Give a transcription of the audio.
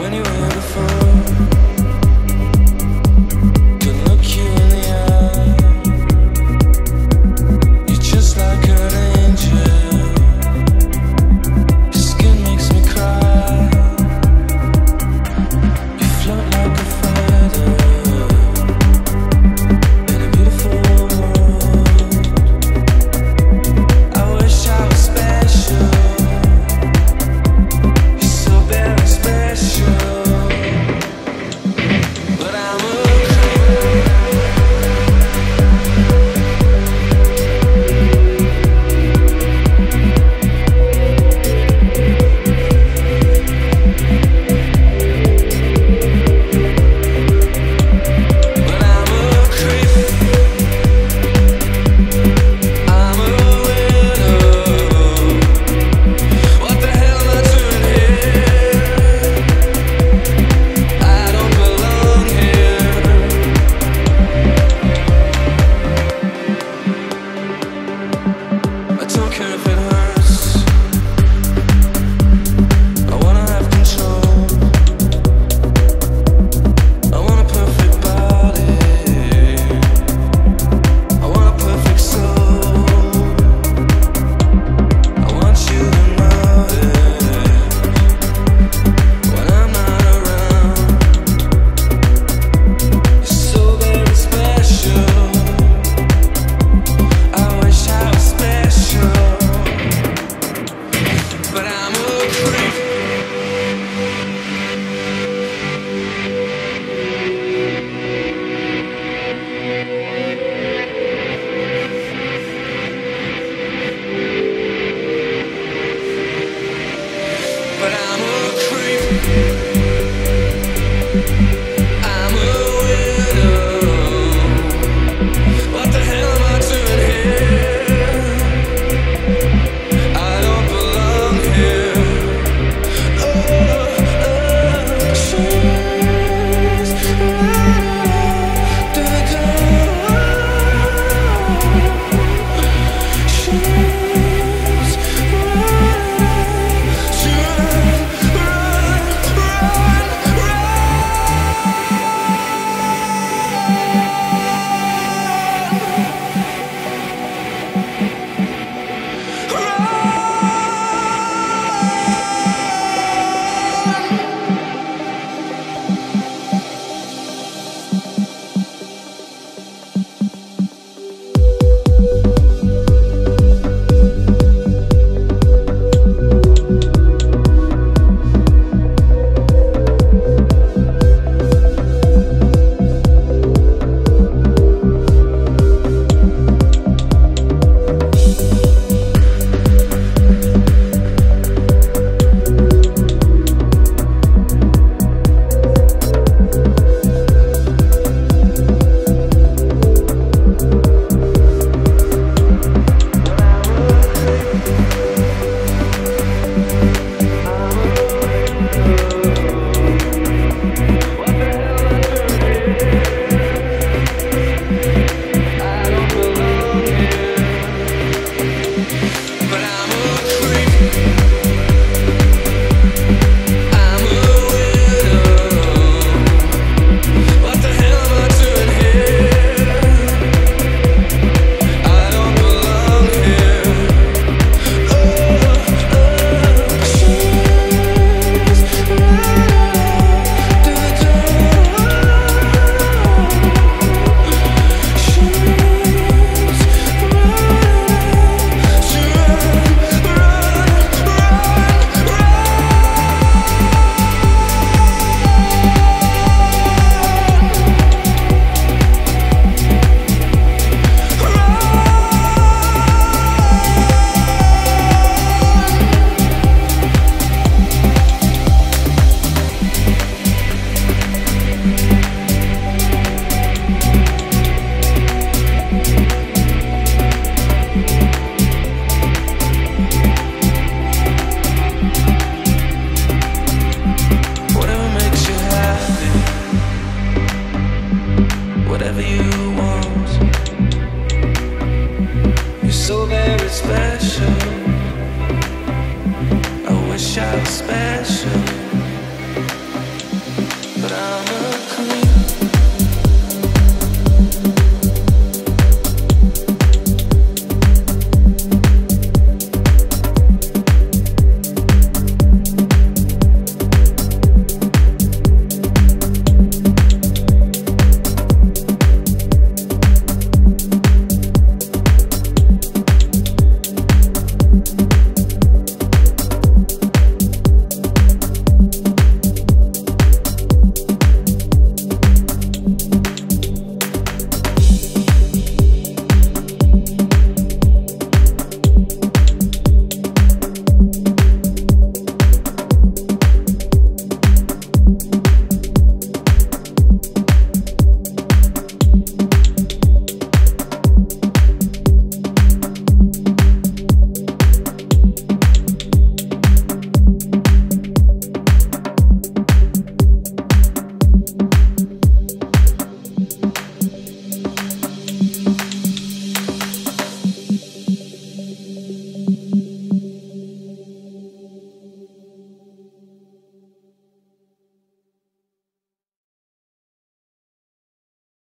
when you